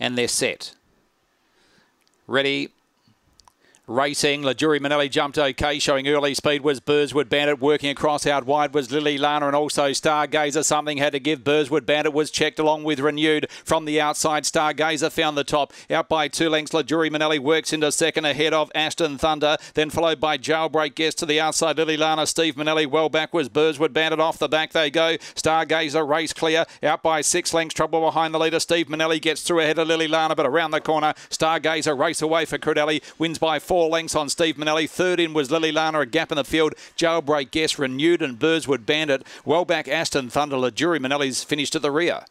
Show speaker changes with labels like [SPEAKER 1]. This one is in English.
[SPEAKER 1] And they're set. Ready. Racing, Lajuri Manelli jumped okay, showing early speed was Burswood Bandit. Working across out wide was Lily Lana and also Stargazer. Something had to give. Burswood Bandit was checked along with Renewed from the outside. Stargazer found the top. Out by two lengths, Lajuri Manelli works into second ahead of Ashton Thunder. Then followed by Jailbreak Guest to the outside. Lily Lana, Steve Manelli well back was Burswood Bandit. Off the back they go. Stargazer race clear. Out by six lengths. Trouble behind the leader. Steve Manelli gets through ahead of Lily Lana, but around the corner. Stargazer race away for Credelli. Wins by four four lengths on Steve Manelli. Third in was Lily Lana, a gap in the field. Jailbreak Guest renewed and Burswood Bandit. Well back Aston Thunder. Jury Manelli's finished at the rear.